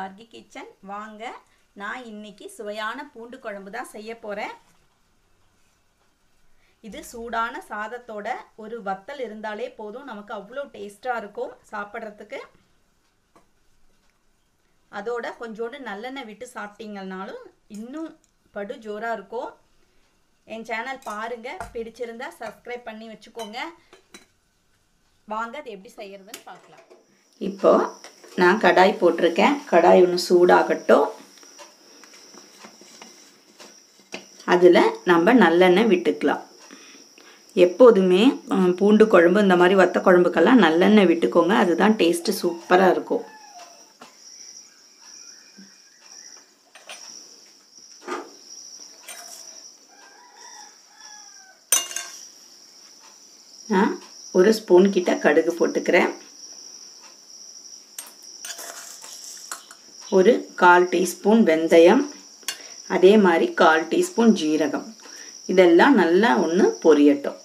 Gargi kitchen. வாங்க நான் இன்னைக்கு சுவையான பூண்டு குழம்பு தான் செய்ய போகிறேன் இது சூடான சாதத்தோட ஒரு வத்தல் இருந்தாலே போதும். நமக்கு அவ்வளோ டேஸ்ட்டாக இருக்கும் சாப்பிட்றதுக்கு. அதோட கொஞ்சோண்டு நல்லெண்ணெய் விட்டு சாப்பிட்டீங்கனாலும் இன்னும் படு ஜோராக இருக்கும். என் சேனல் பாருங்கள் பிடிச்சிருந்தா சப்ஸ்கிரைப் பண்ணி வச்சுக்கோங்க. வாங்க அது எப்படி செய்யறதுன்னு பார்க்கலாம். இப்போ நான் கடாய் போட்டிருக்கேன். கடாய் ஒன்று சூடாகட்டும். அதில் நம்ம நல்லெண்ணெய் விட்டுக்கலாம். எப்போதுமே பூண்டு குழம்பு இந்த மாதிரி வத்த குழம்புக்கெல்லாம் நல்லெண்ணெய் விட்டுக்கோங்க. அதுதான் டேஸ்ட்டு சூப்பராக இருக்கும். நான் ஒரு ஸ்பூன் கிட்ட கடுகு போட்டுக்கிறேன். ஒரு கால் டீஸ்பூன் வெந்தயம் அதே மாதிரி கால் டீஸ்பூன் ஜீரகம். இதெல்லாம் நல்லா ஒன்று பொரியட்டும்.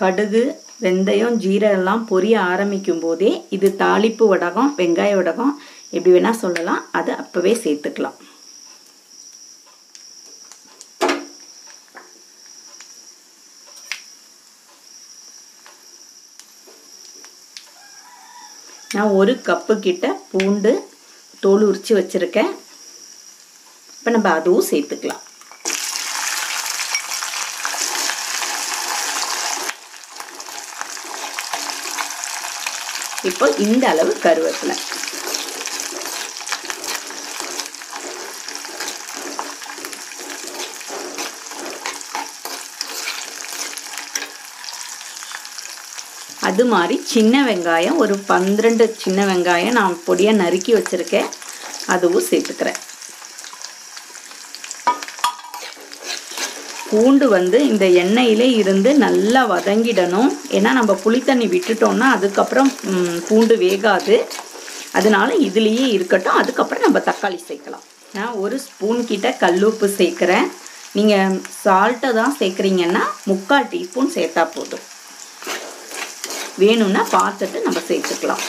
கடுகு வெந்தயம் ஜீரகம்லாம் பொரிய ஆரம்பிக்கும் போதே இது தாளிப்பு வடகம் வெங்காய வடகம் எப்படி வேணால் சொல்லலாம். அதை அப்போவே சேர்த்துக்கலாம். நான் ஒரு கப்பு கிட்ட பூண்டு தோல் உரித்து வச்சுருக்கேன். இப்போ நம்ம அதுவும் சேர்த்துக்கலாம். இப்போ இந்த அளவு கருவேப்பிலை. அது மாதிரி சின்ன வெங்காயம் ஒரு பன்னிரெண்டு சின்ன வெங்காயம் நான் பொடியாக நறுக்கி வச்சுருக்கேன். அதுவும் சேர்த்துக்கிறேன். பூண்டு வந்து இந்த எண்ணெயிலே இருந்து நல்லா வதங்கிடணும். ஏன்னா நம்ம புளித்தண்ணி விட்டுட்டோம்னா அதுக்கப்புறம் பூண்டு வேகாது. அதனால இதுலேயே இருக்கட்டும். அதுக்கப்புறம் நம்ம தக்காளி சேர்க்கலாம். நான் ஒரு ஸ்பூன் கிட்ட கல்லுப்பு சேர்க்குறேன். நீங்கள் சால்ட்டை தான் சேர்க்குறீங்கன்னா முக்கால் டீஸ்பூன் சேர்த்தா போதும். வேணும்னா பார்த்துட்டு நம்ம சேர்த்துக்கலாம்.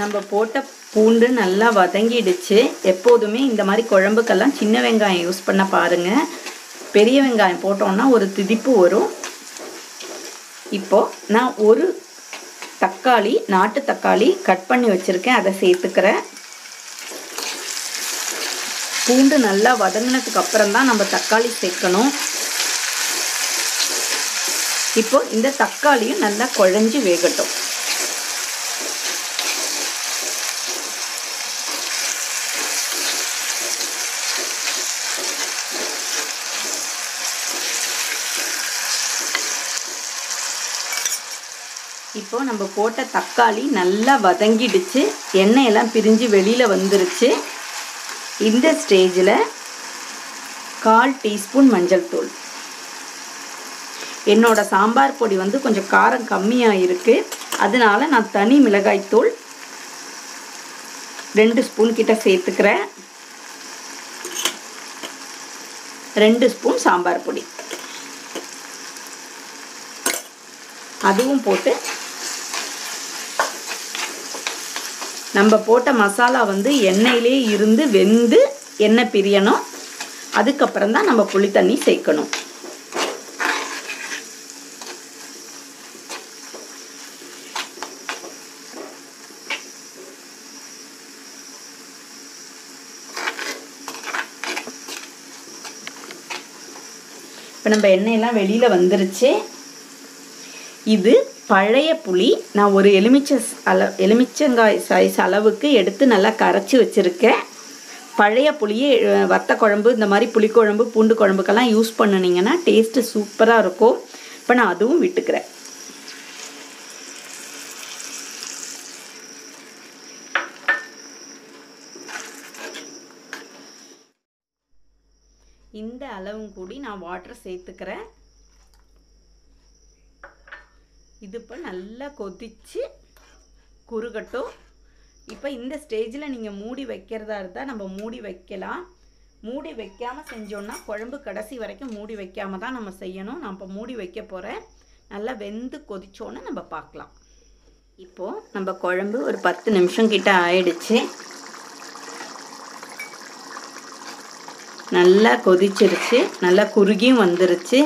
நம்ம போட்ட பூண்டு நல்லா வதங்கிடுச்சு. எப்போதுமே இந்த மாதிரி குழம்புக்கெல்லாம் சின்ன வெங்காயம் யூஸ் பண்ண பாருங்க. பெரிய வெங்காயம் போட்டோம்னா ஒரு திதிப்பு வரும். இப்போ நான் ஒரு தக்காளி நாட்டு தக்காளி கட் பண்ணி வச்சுருக்கேன். அதை சேர்த்துக்கிறேன். பூண்டு நல்லா வதங்கினதுக்கு அப்புறம் தான் நம்ம தக்காளி சேர்க்கணும். இப்போ இந்த தக்காளியும் நல்லா குழஞ்சி வேகட்டும். இப்போ நம்ம போட்ட தக்காளி நல்லா வதங்கிடுச்சு. எண்ணெயெல்லாம் பிரிஞ்சு வெளியில் வந்துருச்சு. இந்த ஸ்டேஜில் கால் டீஸ்பூன் மஞ்சள் தூள். என்னோடய சாம்பார் பொடி வந்து கொஞ்சம் காரம் கம்மியாக இருக்குது அதனால நான் தனி மிளகாய்த்தூள் ரெண்டு ஸ்பூன் கிட்ட சேர்த்துக்கிறேன். ரெண்டு ஸ்பூன் சாம்பார் பொடி. அதுவும் போட்டு நம்ம போட்ட மசாலா வந்து எண்ணெயிலே இருந்து வெந்து எண்ணெய் பிரியணும். அதுக்கப்புறம் தான் நம்ம புளி தண்ணி சேர்க்கணும். இப்போ நம்ம எண்ணெயெல்லாம் வெளியில் வந்துருச்சு. இது பழைய புளி. நான் ஒரு எலுமிச்சை அளவு அள எலுமிச்சங்காய் சைஸ் அளவுக்கு எடுத்து நல்லா கரைச்சி வச்சுருக்கேன். பழைய புளியே வத்த குழம்பு இந்த மாதிரி புளிக்குழம்பு பூண்டு குழம்புக்கெல்லாம் யூஸ் பண்ணினீங்கன்னா டேஸ்ட்டு சூப்பராக இருக்கும். இப்போ நான் அதுவும் விட்டுக்கிறேன். இந்த அளவும் கூடி நான் வாட்டர் சேர்த்துக்கிறேன். இது இப்போ நல்லா கொதிச்சு குறுகட்டும். இப்போ இந்த ஸ்டேஜில் நீங்கள் மூடி வைக்கிறதா இருந்தால் நம்ம மூடி வைக்கலாம். மூடி வைக்காமல் செஞ்சோன்னா குழம்பு கடைசி வரைக்கும் மூடி வைக்காமல் தான் நம்ம செய்யணும். நான் இப்போ மூடி வைக்க போகிறேன் நல்லா வெந்து கொதிச்சோன்னு நம்ம பார்க்கலாம். இப்போது நம்ம குழம்பு ஒரு பத்து நிமிஷம் கிட்ட ஆயிடுச்சு. நல்லா கொதிச்சிருச்சு. நல்லா குறுகியும் வந்துருச்சு.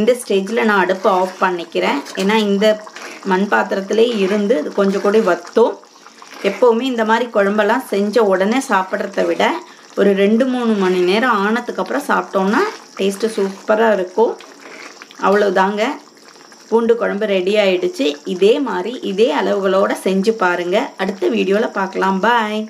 இந்த ஸ்டேஜில் நான் அடுப்பை ஆஃப் பண்ணிக்கிறேன். ஏன்னா இந்த மண் பாத்திரத்திலே இருந்து கொஞ்சம் கூட வத்தும். எப்போவுமே இந்த மாதிரி குழம்பெல்லாம் செஞ்ச உடனே சாப்பிட்றத விட ஒரு ரெண்டு மூணு மணி நேரம் ஆனதுக்கப்புறம் சாப்பிட்டோன்னா டேஸ்ட்டு சூப்பராக இருக்கும். அவ்வளோதாங்க பூண்டு குழம்பு ரெடி ஆயிடுச்சு. இதே மாதிரி இதே அளவுகளோடு செஞ்சு பாருங்கள் அடுத்த வீடியோவில் பார்க்கலாம். பாய்